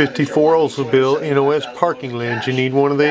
54 Oldsmobile NOS parking lens. You need one of these?